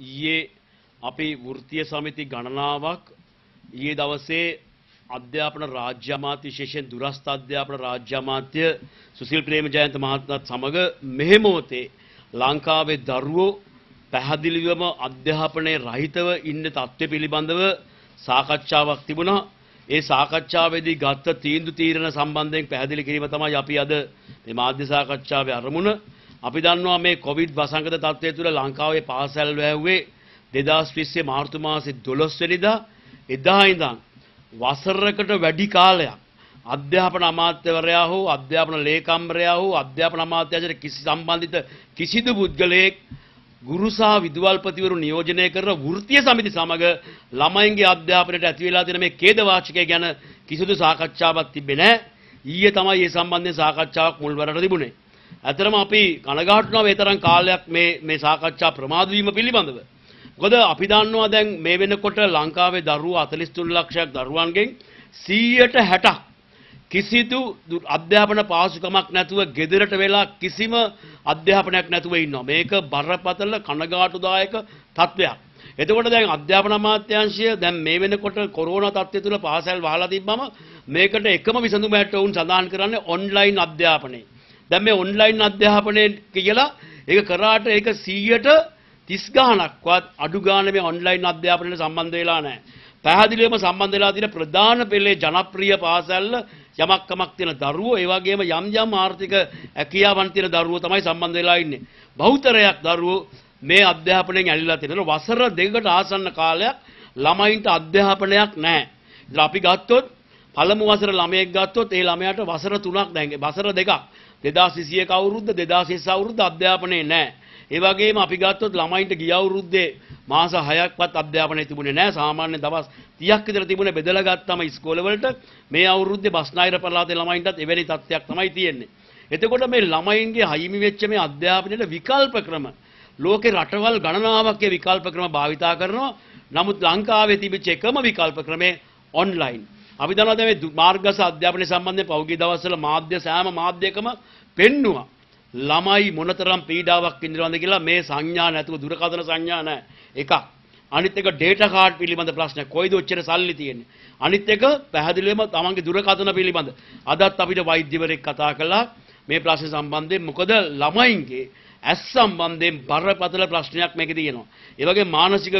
ඊයේ අපි වෘත්තීය සමිති ගණනාවක් ඊයේ දවසේ අධ්‍යාපන රාජ්‍ය අමාත්‍ය විශේෂයෙන් දුරස්ථ අධ්‍යාපන රාජ්‍ය අමාත්‍ය සුසිල් ප්‍රේමජයන්ත මහත්මයාත් සමග මෙහෙම මොහොතේ ලංකාවේ දරුවෝ පැහැදිලිවම අධ්‍යාපනයේ රහිතව ඉන්න තත්ත්වය පිළිබඳව සාකච්ඡාවක් තිබුණා. ඒ සාකච්ඡාවේදී ගත්ත තීන්දුව තීරණ සම්බන්ධයෙන් පැහැදිලි කිරීම තමයි අපි අද මේ මාධ්‍ය සාකච්ඡාවේ අරමුණ. අපි දන්නවා මේ කොවිඩ් වසංගත තත්ත්වය තුළ ලංකාවේ පාසල් වැැහුවේ 2020 මාර්තු මාසේ 12 වෙනිදා එදා ඉඳන් වසරකට වැඩි කාලයක් අධ්‍යාපන අමාත්‍යවරයා හෝ අධ්‍යාපන ලේකම්වරයා හෝ අධ්‍යාපන අමාත්‍යාංශයට කිසි සම්බන්ධිත කිසිදු පුද්ගලයෙක් ගුරු සහ විදුහල්පතිවරු නියෝජනය කරන වෘත්තීය සමිති සමග ළමයින්ගේ අධ්‍යාපනයට ඇති වෙලා තියෙන මේ ඛේද වාචකය ගැන කිසිදු සාකච්ඡාවක් තිබෙන්නේ නැහැ. ඊයේ තමයි මේ සම්බන්ධයෙන් සාකච්ඡාවක් මුල් වරට තිබුණේ. ඇතරම අපි කනගාටුනවා මේ තරම් කාලයක් මේ මේ සාකච්ඡා ප්‍රමාද වීම පිළිබඳව. මොකද අපි දන්නවා දැන් මේ වෙනකොට ලංකාවේ දරුවෝ 43 ලක්ෂයක් දරුවන්ගෙන් 160ක් කිසිදු අධ්‍යාපන පාසුකමක් නැතුව ගෙදරට වෙලා කිසිම අධ්‍යාපනයක් නැතුව ඉන්නවා. මේක බරපතල කනගාටුදායක තත්ත්වයක්. එතකොට දැන් අධ්‍යාපන අමාත්‍යාංශය දැන් මේ වෙනකොට කොරෝනා තත්ත්වය තුළ පාසල් වහලා තිබ්බම මේකට එකම විසඳුමකට වුන් සඳහන් කරන්නේ ඔන්ලයින් අධ්‍යාපනය. දැන් මේ ඔන්ලයින් අධ්‍යාපනය කියලා ඒක කරාට ඒක 100ට 30 ගාණක්වත් අඩු ගාණ මේ ඔන්ලයින් අධ්‍යාපනයට සම්බන්ධ වෙලා නැහැ. පැහැදිලිවම සම්බන්ධ වෙලා තියෙන ප්‍රධාන පෙළේ ජනප්‍රිය පාසල්ල යමක් කමක් තියෙන දරුවෝ ඒ වගේම යම් යම් ආර්ථික හැකියාවන් තියෙන දරුවෝ තමයි සම්බන්ධ වෙලා ඉන්නේ. බහුතරයක් දරුවෝ මේ අධ්‍යාපනයෙන් ඇලිලා තියෙනවා. වසර දෙකකට ආසන්න කාලයක් ළමයින්ට අධ්‍යාපනයක් නැහැ. ඉතින් අපි ගත්තොත් පළමු වසර ළමයෙක් ගත්තොත් ඒ ළමයාට වසර 3ක් දැන් වසර දෙකක් 2021 අවුරුද්ද 2020 අවුරුද්ද අධ්‍යාපනයේ නැහැ. ඒ වගේම අපි ගත්තොත් ළමයින්ට ගිය අවුරුද්දේ මාස 6ක්වත් අධ්‍යාපනය තිබුණේ නැහැ. සාමාන්‍ය දවස් 30ක් විතර තිබුණේ බෙදලා ගත්තම ඉස්කෝල වලට මේ අවුරුද්දේ බස්නාහිර පළාතේ ළමයින්ටත් එවැනි තත්ත්වයක් තමයි තියෙන්නේ. එතකොට මේ ළමයින්ගේ හයිමි වෙච්ච මේ අධ්‍යාපනයේ විකල්ප ක්‍රම ලෝකේ රටවල් ගණනාවක් ඒ විකල්ප ක්‍රම භාවිතා කරනවා. නමුත් ලංකාවේ තිබිච්ච එකම විකල්ප ක්‍රමේ ඔන්ලයින්. අපි දන්නවා දැන් මේ මාර්ගස අධ්‍යාපනය සම්බන්ධයෙන් පෞද්ගලික දවස්වල මාධ්‍ය සෑම මාධ්‍යකම පෙන්නවා. ළමයි මොනතරම් පීඩාවක් විඳිනවද කියලා මේ සංඥා නැතුව දුරකථන සංඥා නැහැ. එකක්. අනිත් එක ඩේටා කාඩ් පිළිබඳ ප්‍රශ්න. කොයිද ඔච්චර සල්ලි තියෙන්නේ? අනිත් එක පැහැදිලිවම තමන්ගේ දුරකථන පිළිබඳ. අදත් අපිට වෛද්‍යවරයෙක් කතා කළා මේ ප්‍රශ්න සම්බන්ධයෙන්. මොකද ළමයින්ගේ ඇස් සම්බන්ධයෙන් බරපතල ප්‍රශ්නයක් මේකේ තියෙනවා. ඒ වගේ මානසික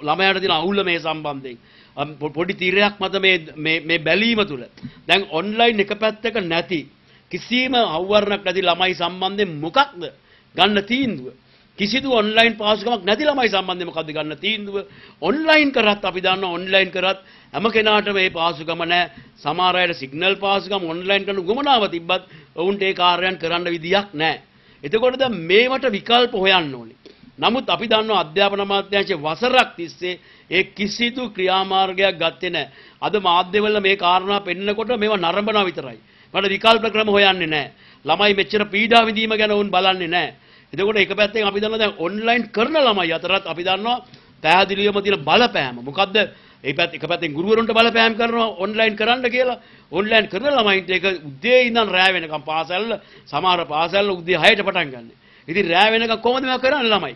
ළමයාට තියෙන අවුල මේ සම්බන්ධයෙන්. පොඩි තීරයක් මත මේ මේ මේ බැලීම තුල දැන් ඔන්ලයින් එක පැත්තක නැති කිසිම අවවරණක් නැති ළමයි සම්බන්ධයෙන් මොකක්ද ගන්න තීන්දුව? කිසිදු ඔන්ලයින් පාසුකමක් නැති ළමයි සම්බන්ධයෙන් මොකක්ද ගන්න තීන්දුව? ඔන්ලයින් කරත් අපි දන්නවා ඔන්ලයින් කරත් හැම කෙනාටම මේ පාසුකම නැහැ සමහර අයට සිග්නල් පාසුකම ඔන්ලයින් කරන ගමනාව තිබ්බත් ඔවුන්ට ඒ කාර්යයන් කරන්න විදියක් නැහැ එතකොට දැන් මේවට විකල්ප හොයන්න ඕනේ. නමුත් අපි දන්නවා අධ්‍යාපන අමාත්‍යාංශයේ වසරක් තිස්සේ ඒ කිසිදු ක්‍රියාමාර්ගයක් ගත්තේ නැහැ. අද මාධ්‍යවල මේ කාරණා පෙන්නකොට මේවා නරඹනවා විතරයි. මට විකල්ප ක්‍රම හොයන්නේ නැහැ. ළමයි මෙච්චර පීඩා විඳීම ගැන වුන් බලන්නේ නැහැ. එතකොට එක පැත්තෙන් අපි දන්නවා දැන් ඔන්ලයින් කරන ළමයි අතරත් අපි දන්නවා පැහැදිලිවම තියෙන බලපෑම. මොකද්ද? ඒ පැත්ත එක පැත්තෙන් ගුරුවරුන්ට බලපෑම් කරනවා ඔන්ලයින් කරන්න කියලා. ඔන්ලයින් කරන ළමයින්ට ඒක උදේ ඉඳන් රෑ වෙනකම් පාසල් සමහර පාසල් උදේ 6ට පටන් ගන්න. ඉතින් රෑ වෙනකම් කොහොමද මේක කරන්නේ ළමයි?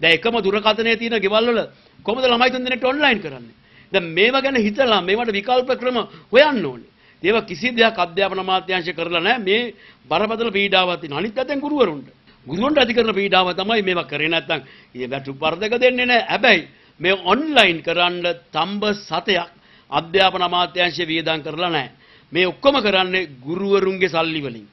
දැන් එකම දුරකථනයේ තියෙන ගෙවල් වල කොහොමද ළමයි තුන් දෙනෙක්ට ඔන්ලයින් කරන්නේ? දැන් මේවා ගැන හිතලා මේවට විකල්ප ක්‍රම හොයන්න ඕනේ. ඒවා කිසි දෙයක් අධ්‍යාපන අමාත්‍යාංශය කරලා නැහැ. මේ බරපතල පීඩාවක් තියෙන. අනිත් පැත්තෙන් ගුරුවරුන්ට. ගුරුවරුන්ට ඇති කරන පීඩාව තමයි මේවා කරේ නැත්නම් ඊ වැටු වර්ධක දෙන්නේ නැහැ. හැබැයි මේ ඔන්ලයින් කරන්න තඹ සතයක් අධ්‍යාපන අමාත්‍යාංශය වියදම් කරලා නැහැ. මේ ඔක්කොම කරන්නේ ගුරුවරුන්ගේ සල්ලි වලින්.